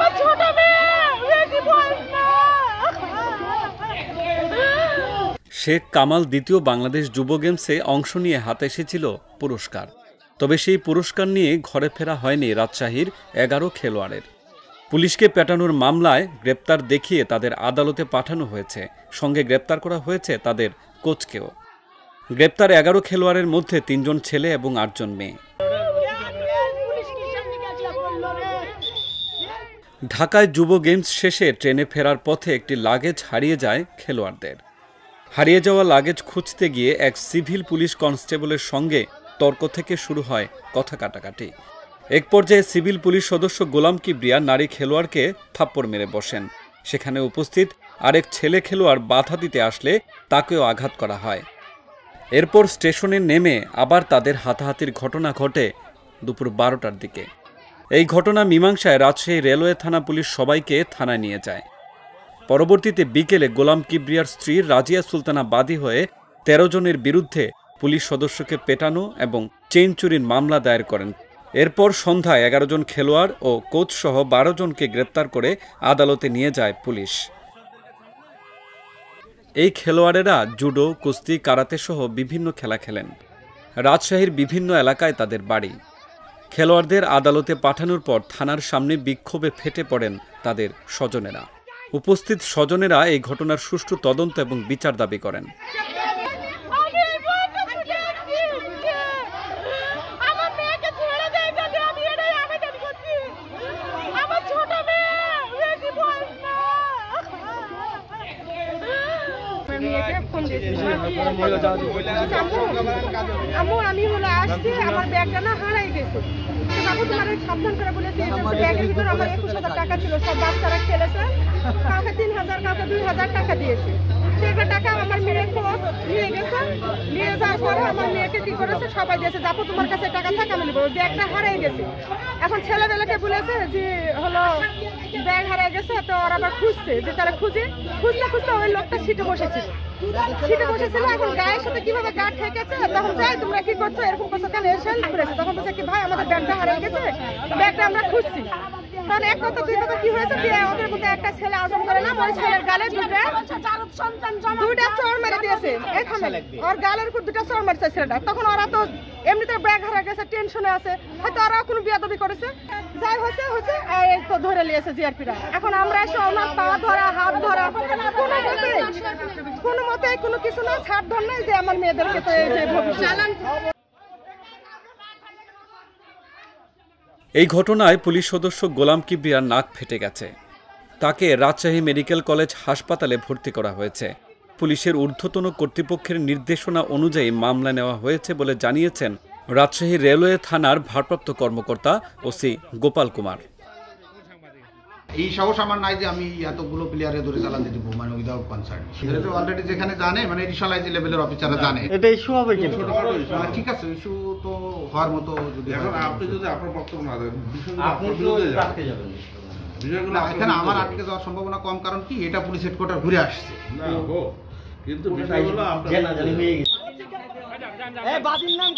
আমার ছোট মেয়ে শেখ কামাল দ্বিতীয় বাংলাদেশ যুব গেমসে অংশ নিয়ে হাতে এসেছিল পুরস্কার। তবে সেই পুরস্কার নিয়ে ঘরে ফেরা হয়নি রাজশাহীর এগারো খেলোয়াড়ের। পুলিশকে পেটানোর মামলায় গ্রেপ্তার দেখিয়ে তাদের আদালতে পাঠানো হয়েছে। সঙ্গে গ্রেপ্তার করা হয়েছে তাদের কোচকেও। গ্রেপ্তার এগারো খেলোয়াড়ের মধ্যে তিনজন ছেলে এবং আটজন মেয়ে। ঢাকায় যুব গেমস শেষে ট্রেনে ফেরার পথে একটি লাগেজ হারিয়ে যায় খেলোয়াড়দের। হারিয়ে যাওয়া লাগেজ খুঁজতে গিয়ে এক সিভিল পুলিশ কনস্টেবলের সঙ্গে তর্ক থেকে শুরু হয় কথা কাটাকাটি। এক পর্যায়ে সিভিল পুলিশ সদস্য গোলাম কিবরিয়া নারী খেলোয়াড়কে থাপ্পড় মেরে বসেন। সেখানে উপস্থিত আরেক ছেলে খেলোয়াড় বাধা দিতে আসলে তাকেও আঘাত করা হয়। এরপর স্টেশনে নেমে আবার তাদের হাতাহাতির ঘটনা ঘটে দুপুর বারোটার দিকে। এই ঘটনা মীমাংসায় রাজশাহী রেলওয়ে থানা পুলিশ সবাইকে থানায় নিয়ে যায়। পরবর্তীতে বিকেলে গোলাম কিবরিয়ার স্ত্রী রাজিয়া সুলতানা বাদী হয়ে তেরো জনের বিরুদ্ধে পুলিশ সদস্যকে পেটানো এবং চেইন চুরির মামলা দায়ের করেন। এরপর সন্ধ্যায় এগারো জন খেলোয়াড় ও কোচ সহ বারো জনকে গ্রেপ্তার করে আদালতে নিয়ে যায় পুলিশ। এই খেলোয়াড়েরা জুডো, কুস্তি কারাতে সহ বিভিন্ন খেলা খেলেন। রাজশাহীর বিভিন্ন এলাকায় তাদের বাড়ি। খেলোয়াড়দের আদালতে পাঠানোর পর থানার সামনে বিক্ষোভে ফেটে পড়েন তাদের স্বজনেরা। উপস্থিত স্বজনেরা এই ঘটনার সুষ্ঠু তদন্ত এবং বিচার দাবি করেন আমি এই বউকে ছুটে আসছি। আমার মেয়েকে ছেড়ে দেয় যাতে আমি এটাই আবেদন করছি। আমার ছোট মেয়ে, বেশি বয়স না। দিয়েছি আম্মু আমি হলো আসছি আমার ব্যাগটা না হারাই গেছে বাবু তোমার সাবধান করে বলেছি ব্যাগের ভিতরে আমার একুশ হাজার টাকা ছিল সব বাচ্চারা খেলেছে কাউকে তিন হাজার কাউকে দুই হাজার টাকা দিয়েছে সেটা টাকা আমার মেয়ের নিয়ে গেছে নিয়ে যাওয়ার পরে আমার মেয়েকে কি করেছে সবাই দিয়েছে যাব তোমার কাছে টাকা থাকে আমি নেব ব্যাগটা হারাই গেছে এখন ছেলেবেলাকে বলেছে যে হলো ব্যাগ হারাই গেছে তো ওরা আবার খুঁজছে যে তারা খুঁজে খুঁজতে খুঁজতে ওই লোকটা সিটে বসেছিল সিটে বসেছিল, এখন গায়ের সাথে কীভাবে গা ঠেকেছে? তখন যাই, তোমরা কি করছ? এরকম করছ কেন? এসে তখন বলছে কি, ভাই, আমাদের ব্যাগটা হারিয়ে গেছে। ব্যাগটা আমরা খুঁজছি। তখন এক কথা, দুই কথা কি হয়েছে? ওদের মধ্যে একটা ছেলে আজম করে না ওই ছেলের গালে দুইটা দুইটা চোর মেরে দিয়েছে থামে ওর গালের উপর দুটা চোর মারছে ছেলেটা। তখন ওরা তো এমনিতে ব্যাগ হারা গেছে, টেনশনে আছে। হয়তো ওরা কোনো বিয়াদবি করেছে। যাই হয়েছে হয়েছে তো ধরে নিয়েছে জিআরপিরা। এখন আমরা এসে ওনার পা ধরা, হাত ধরা, কোনো মতে কোনো মতে কোনো কিছু না, ছাড় ধর নাই যে আমার মেয়েদেরকে তো এই যে ভবিষ্যৎ এই ঘটনায় পুলিশ সদস্য গোলাম কিবরিয়ার নাক ফেটে গেছে। তাকে রাজশাহী মেডিকেল কলেজ হাসপাতালে ভর্তি করা হয়েছে। পুলিশের ঊর্ধ্বতন কর্তৃপক্ষের নির্দেশনা অনুযায়ী মামলা নেওয়া হয়েছে বলে জানিয়েছেন রাজশাহী রেলওয়ে থানার ভারপ্রাপ্ত কর্মকর্তা ওসি গোপাল কুমার। এই সাহস আমার নাই যে আমি এতগুলো প্লেয়ারে ধরে চালান দিতে মানে উইদাউট কনসার্ট অলরেডি যেখানে জানে মানে রিশালাইজ লেভেলের অফিসাররা জানে। এটা ইস্যু হবে কি ঠিক আছে ইস্যু তো হওয়ার মতো যদি এখন আপনি যদি আপনার বক্তব্য না দেন আপনি তো। আটকে যাবেন। এখানে আমার আটকে যাওয়ার সম্ভাবনা কম কারণ কি? এটা পুলিশ হেডকোয়ার্টার ঘুরে আসছে। আপনার জানি হয়ে গেছে। নাম